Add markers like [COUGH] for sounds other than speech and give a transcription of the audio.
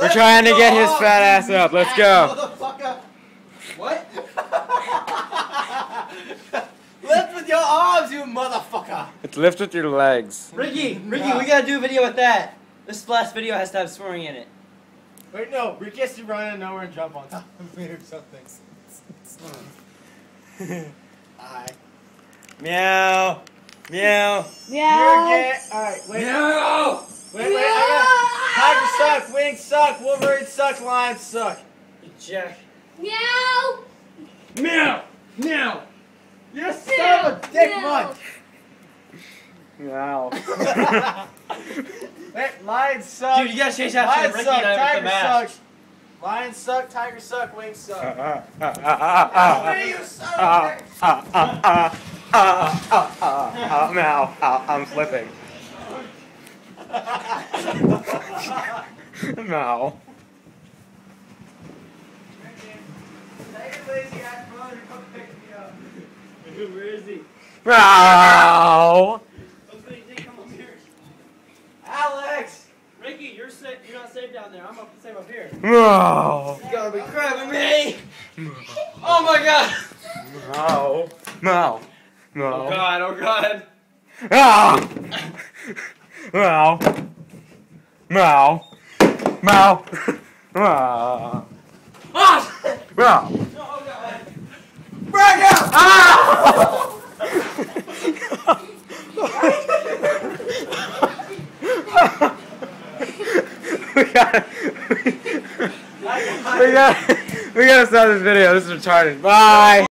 We're trying to get his fat ass up. Let's go. Motherfucker. What? Lift with your arms, you motherfucker. It's lift with your legs. Ricky, Ricky, we gotta do a video with that. This last video has to have swearing in it. Wait, no. Ricky has to run out of nowhere and jump on top of me or something. [LAUGHS] Hi. Meow. Meow. You're Yeah. Alright, wait. Meow. Wait, wait, I got. Tiger suck, Wolverine suck, lion suck. Jack. Meow. Meow. Meow. You son of a dick Meow. Wow. mutt. Wait, lion suck. Dude, you gotta change that lion to Ricky suck, and the tiger mask. suck. Lion suck, tiger suck, wings suck. Ah, ah, ah, ah, Hey, you son ah, of a bitch. ah, ah, ah, ah, ah, ah, ah, Now, ah, I'm flipping. [LAUGHS] up. Where is he? No. Alex! Ricky, you're safe. You're not safe down there. I'm up safe up here. No. You gotta be grabbing me. Oh my god. No. No. No. Oh god. Oh god. Ah! Meow. Meow. Meow. Ah. Ah! Break out! Ah! we gotta, we gotta, we gotta stop this video. This is retarded. Bye.